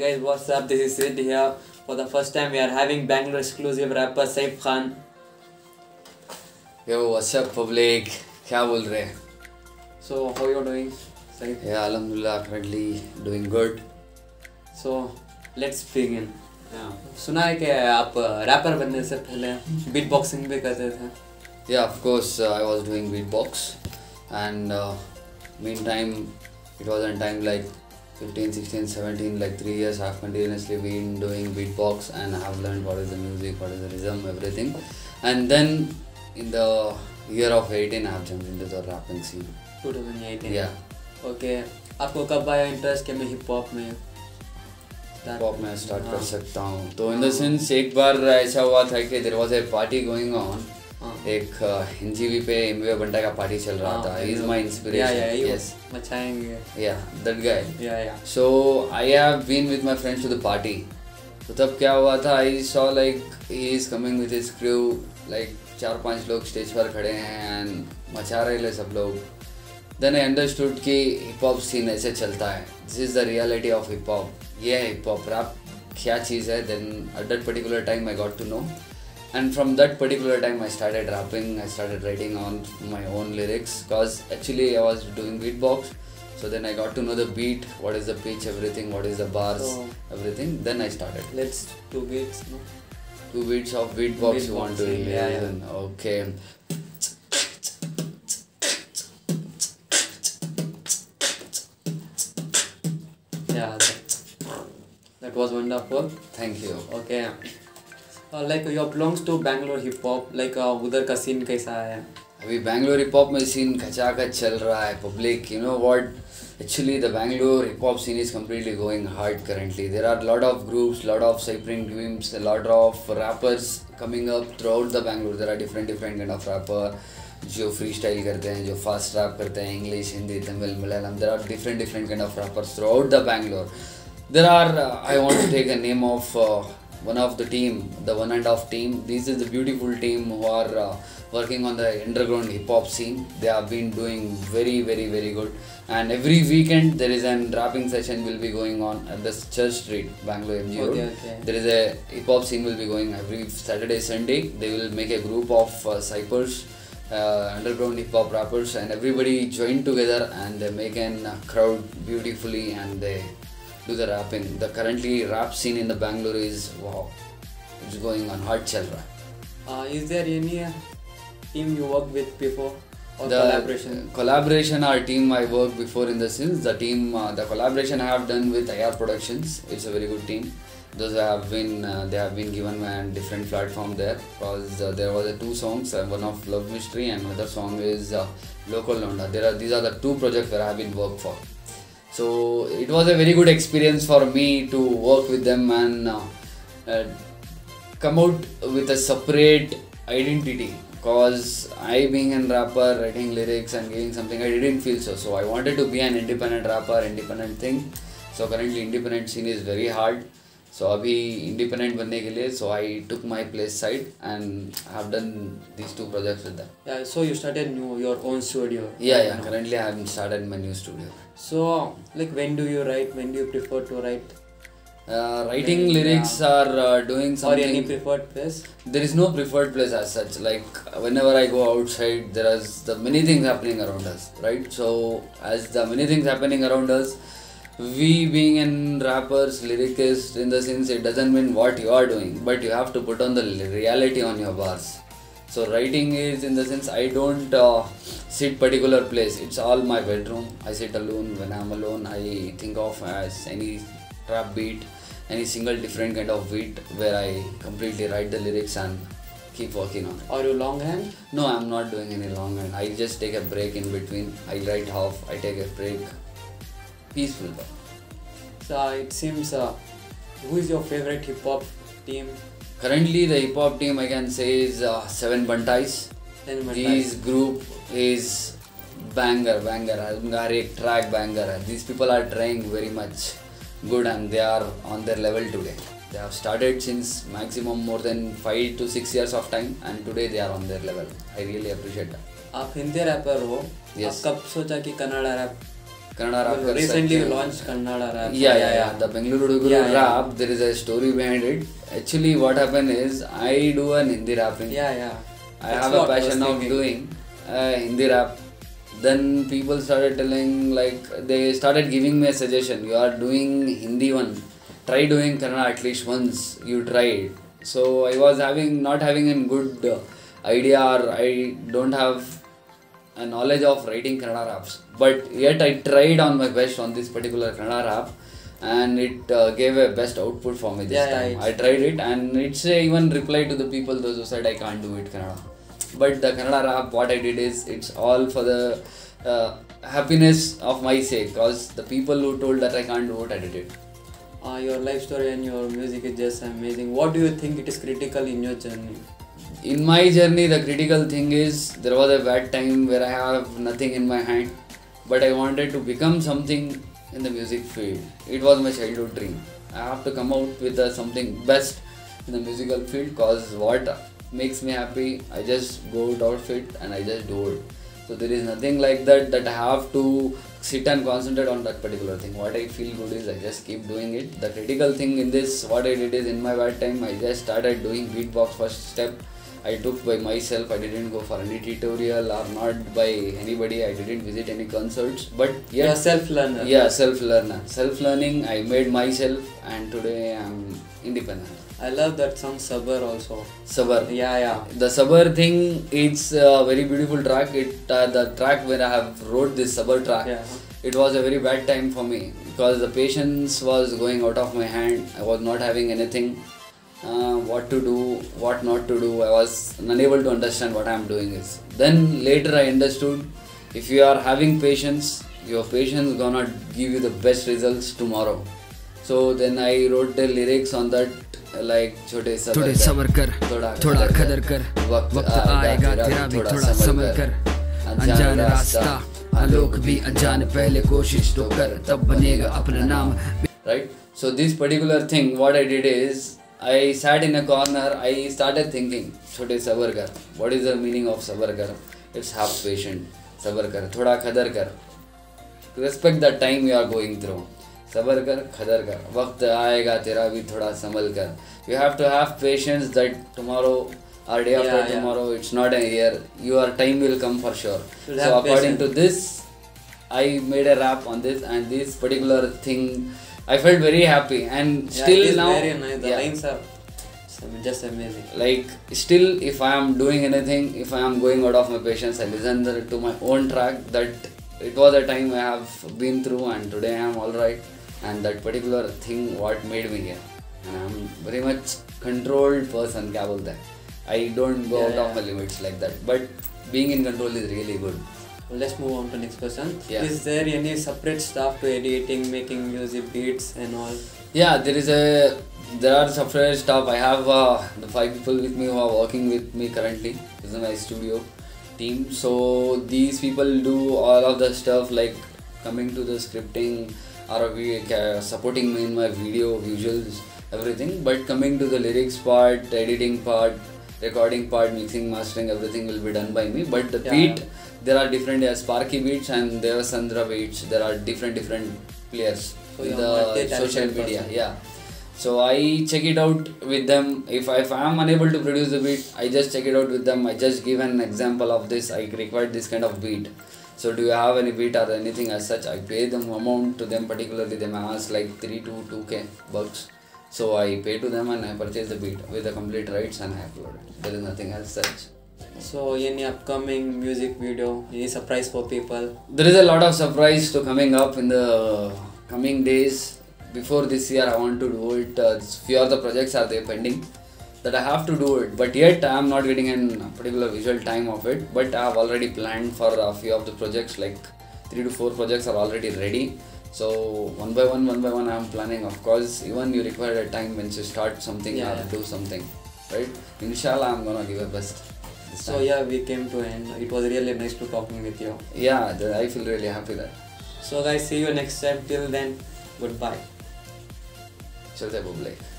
Guys what's up this is Siddh here for the first time we are having Bangalore exclusive rapper Saif Khan yo what's up public क्या बोल रहे हैं? So how you doing Saif yeah अल्हम्दुलिल्लाह currently doing good so let's begin सुना है कि आप wrapper बनने से पहले बीट बॉक्सिंग भी करते थे। Yeah of course I was doing beat box and main time it was an time like 15, 16, 17, like three years. I've continuously been doing beatbox, and I have learned what is the music, what is the rhythm, everything. And then in the year of 18, I have jumped into the rapping scene. 2018 Yeah. Okay आपको कब आया interest कि मैं hip hop में pop में start हाँ। कर सकता हूँ तो इन द सेंस एक बार ऐसा हुआ था कि there was a party going on हाँ। एक एनजीवी पे एमवे बंटा का पार्टी चल रहा था। इज़ माय इंस्पिरेशन यस मचाएँगे या that guy yeah yeah so I have been with my friends to the party तो तब क्या हुआ था? I saw like he is coming with his crew like चार पाँच लोग स्टेज पर खड़े हैं एंड मचा रहे ले सब लोग। देन आई अंडरस्टूड कि हिप हॉप सीन ऐसे चलता है। This is the reality of hip hop ये है हिप हॉप रैप क्या चीज़ है? Then at that particular time I got to know and from that particular time i started rapping. I started writing on my own lyrics because actually i was doing beatbox. So then i got to know the beat what is the pitch everything what is the bars so everything. Then i started. let's two beats no? two beats of beatbox, beatbox you want to yeah, yeah, yeah. Okay. Yeah that was wonderful. Thank you. Okay. Like you belongs to Bangalore hip hop like उधर का scene कैसा है? अभी Bangalore hip hop में scene खचा खच चल रहा है public you know what actually the Bangalore hip hop scene is completely going hard currently there are lot of groups lot of cyphering dreams lot of rappers coming up throughout the Bangalore there are different different kind of rapper जो free style करते हैं, जो fast rap करते हैं English Hindi Tamil Malayalam there are different different kind of rappers throughout the Bangalore there are I want to take a name of one of the team the one and off team. This is the beautiful team who are uh, working on the underground hip hop scene. They have been doing very very very good. And every weekend there is an rapping session will be going on at the church street bangalore mg road. Okay, okay. there is a hip hop scene will be going every saturday sunday. They will make a group of uh, cyphers uh, underground hip hop rappers and everybody join together and they make an uh, crowd beautifully and they do the rapping the currently rap scene in the bangalore is wow it's going on hard raha hai. Uh, is there any uh, team you worked with before or the collaboration? collaboration our team i worked before in the sense the team uh, the collaboration i have done with ir productions it's a very good team those have been uh, they have been given a different platform there because uh, there was a two songs uh, one of love mystery and another song is uh, local londa there are these are the two projects where i have been worked for so it was a very good experience for me to work with them and uh, uh, come out with a separate identity. Because I being a rapper writing lyrics and giving something I didn't feel so. So I wanted to be an independent rapper independent thing. So currently independent scene is very hard so I abhi independent banne ke liye so i took my place side and have done these two projects with them. yeah so you started your own studio yeah yeah currently i have started my new studio so like when do you write when do you prefer to write uh, writing lyrics or uh, doing something. Or any preferred place? There is no preferred place as such. Like whenever I go outside, there is the many things happening around us, right? So as the many things happening around us, we being in rappers lyricists in the sense it doesn't mean what you are doing but you have to put on the reality on your bars. So writing is in the sense i don't uh, sit particular place. It's all my bedroom. I sit alone. When i'm alone i think of as any trap beat any single different kind of beat where i completely write the lyrics and keep working on it. Are you long hand? no i'm not doing any long and i just take a break in between. I write half. I take a break. Peaceful. So it seems uh, who is your favorite hip hop team? currently the hip hop team i can say is uh, seven buntais Then These group is banger, banger. उनका एक track banger है. These people are trying very much good and they are on their level today. They have started since maximum more than five to six years of time and today they are on their level. I really appreciate that. आप Hindi wrapper हो Yes. आप कब सोचा कि Kannada rap Kannada rap. Well, recently we launched Kannada rap. Yeah, yeah, yeah. The Bengaluru Guru yeah, rap. There is a story behind it. Actually, what happened is I do an Hindi rapping. Yeah, yeah. I That's have a passion of doing uh, Hindi rap. Then people started telling like they started giving me a suggestion. You are doing Hindi one. Try doing Kannada at least once. You try it. So I was having not having a good idea or I don't have a knowledge of writing Kannada raps. But yet I tried on my best on this particular Kannada rap, and it uh, gave a best output for me this Yeah, time. I tried it, and it's a even reply to the people those who said I can't do it Kannada. But the Kannada rap, what I did is it's all for the uh, happiness of my sake, cause the people who told that I can't do it, I did it. Uh, your life story and your music is just amazing. What do you think it is critical in your journey? In my journey, the critical thing is there was a bad time where I have nothing in my hand, but I wanted to become something in the music field. It was my childhood dream. I have to come out with uh, something best in the musical field cause what makes me happy, I just go out of it and I just do it. So there is nothing like that that I have to sit and concentrate on that particular thing. What I feel good is I just keep doing it. The critical thing in this, what I did is in my bad time, I just started doing beatbox first step. I took by myself. I didn't go for any tutorial or not by anybody. I didn't visit any concerts. But You're yeah, self learner. yeah, self learner. Self learning. I made myself, and today I'm independent. I love that song Sabar also. Sabar. Yeah, yeah. The Sabar thing, it's a very beautiful track. It uh, the track where I have wrote this Sabar track. Yeah. It was a very bad time for me because the patience was going out of my hand. I was not having anything Uh, what to do, what not to do. I was unable to understand what I am doing is. Then later I understood if you are having patience, your patience gonna give you the best results tomorrow. So then I wrote the lyrics on that like छोटे सबर थोड़े कर, सबर कर थोड़ा थोड़ा खदर कर वक्त आएगा तेरा भी थोड़ा संभल कर अनजान रास्ता आलोक भी अनजान पहले कोशिश तो कर तब बनेगा अपना नाम right so this particular thing what i did is I said in a corner I start thinking छोटे सबर कर what is the meaning of सबर कर इट्स हाफ़ पेशेंट सबर कर थोड़ा खदर कर respect the time you are going through सबर कर खदर कर वक्त आएगा तेरा भी थोड़ा संभल कर। You have to have patience that tomorrow or day after tomorrow it's not a year your time will come for sure so according to this I made a rap on this and this particular thing I felt very happy and Yeah, still it is now very nice. The yeah, lines are some- just amazing. like still if I am doing anything if I am going out of my patience I listen the- to my own track that it was a time I have been through and today I am alright and that particular thing what made me here and I am very much controlled person क्या बोलते हैं I don't go Yeah, out of yeah. my limits like that but being in control is really good Well, let's move on to next person. Yeah. Is there any separate stuff to editing, making music, beats, and all? Yeah, there is a there are separate stuff. I have uh, the five people with me who are working with me currently. This is my studio team. So these people do all of the stuff like coming to the scripting or we supporting me in my video visuals everything. But coming to the lyrics part, editing part, recording part, mixing, mastering, everything will be done by me. But the Yeah. beat there are different uh, Sparky beats and there are Sandra beats. There are different different players So in the social media. person. Yeah. So I check it out with them. If I, if I am unable to produce the beat, I just check it out with them. I just give an example of this. I require this kind of beat. So do you have any beat or anything as such? I pay them amount to them particularly. They may ask like three to two k bucks. So I pay to them and I purchase the beat with the complete rights and I upload it. There is nothing else such. So, any upcoming music video, any surprise for people? There is a lot of surprise to coming up in the coming days. Before this year, I want to do it. Uh, few of the projects are there pending that I have to do it, but yet I am not getting a particular visual time of it. But I have already planned for a few of the projects, like three to four projects are already ready. So one by one, one by one, I'm planning. Of course, even you require a time when you start something yeah, have yeah. do something, right? Inshallah, I'm gonna give a best. So yeah, we came to end. It was really nice to talking with you. Yeah, I feel really happy that. So guys, see you next time. Till then, goodbye. Chalte jai